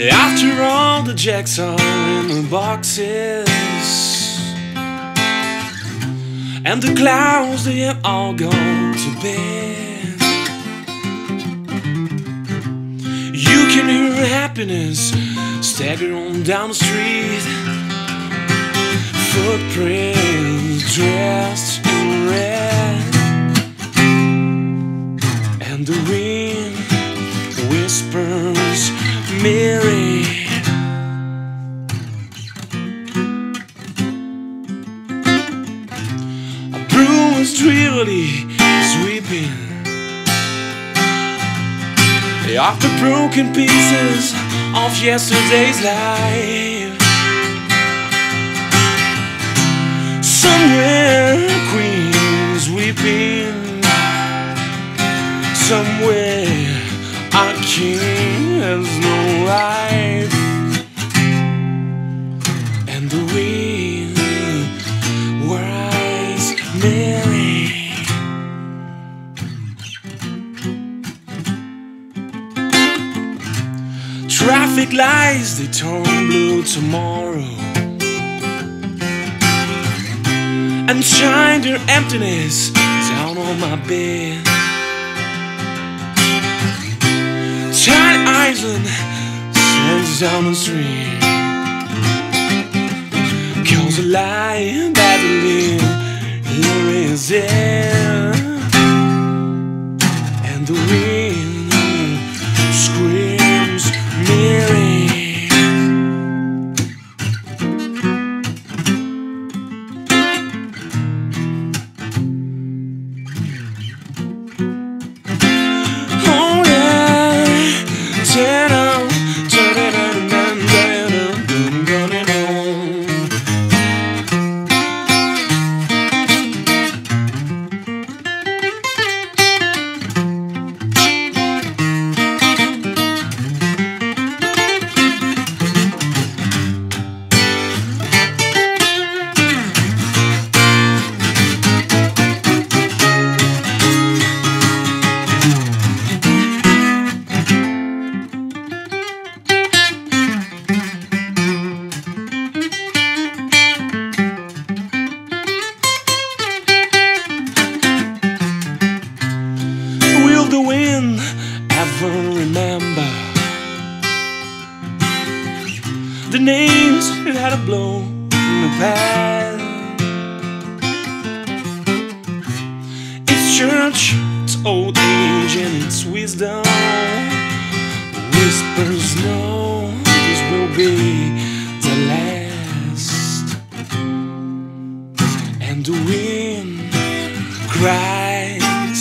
After all the jacks are in the boxes. And the clouds they have all gone to bed. You can hear happiness stagger on down the street. Footprints dressed in red. And the wind whispers Mary. Is drearily sweeping off the broken pieces of yesterday's life. Somewhere a queen's weeping. Somewhere our king has no life. And the Traffic lights, they turn blue tomorrow. And shine their emptiness down on my bed. Tiny island sends down the stream the names it had a blow in the past? Its church, its old age, and its wisdom whispers, no, this will be the last. And the wind cries,